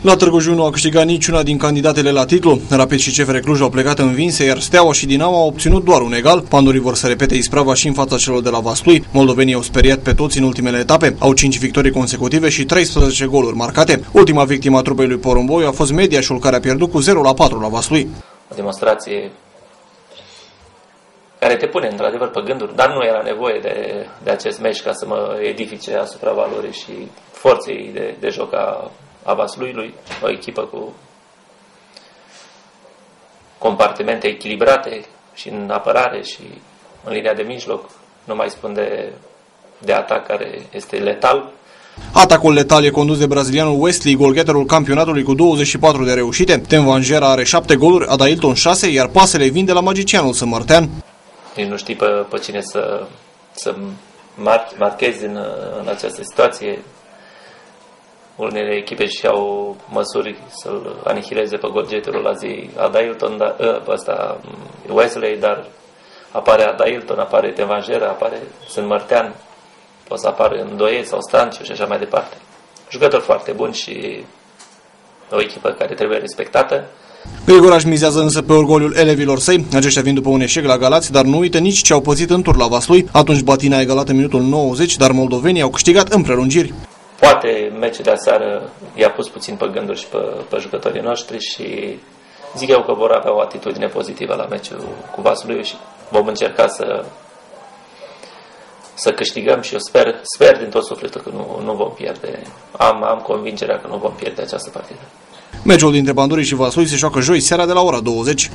La Târgu Jiu nu a câștigat niciuna din candidatele la titlu. Rapid și CFR Cluj au plecat învinse, iar Steaua și Dinamo au obținut doar un egal. Pandurii vor să repete isprava și în fața celor de la Vaslui. Moldovenii au speriat pe toți în ultimele etape. Au 5 victorii consecutive și 13 goluri marcate. Ultima victimă a trupei lui Porumboiu a fost Mediașul, care a pierdut cu 0 la 4 la Vaslui. O demonstrație care te pune într-adevăr pe gânduri, dar nu era nevoie de, de acest meci ca să mă edifice asupra valorii și forței de, de joc a, a Vaslui, o echipă cu compartimente echilibrate și în apărare și în linia de mijloc, nu mai spun de, de atac care este letal. Atacul letal e condus de brazilianul Wesley, golgheterul campionatului cu 24 de reușite. Tem Vangera are 7 goluri, Adailton 6, iar pasele vin de la magicianul Sămărtean nici nu știi pe, pe cine să, să mar, marchezi în, în această situație. Unele echipe și au măsuri să-l anihileze pe Gorgeterul la zi Adailton, dar, ă, ăsta Wesley, dar apare Adailton, apare Tevanjera, apare Sunt Mărtean, poate să apară în Doie sau Stanciu și așa mai departe. Jucători foarte buni și o echipă care trebuie respectată. Grigoraș mizează însă pe orgoliul elevilor săi, aceștia vin după un eșec la Galați, dar nu uită nici ce au pățit în tur la Vaslui. Atunci Batina a egalat în minutul 90, dar moldovenii au câștigat în prelungiri. Poate meciul de aseară i-a pus puțin pe gânduri și pe, pe jucătorii noștri și zic eu că vor avea o atitudine pozitivă la meciul cu Vaslui și vom încerca să să câștigăm și eu sper, sper din tot sufletul că nu, nu vom pierde. Am, am convingerea că nu vom pierde această partidă. Meciul dintre Pandurii și Vaslui se joacă joi seara de la ora 20.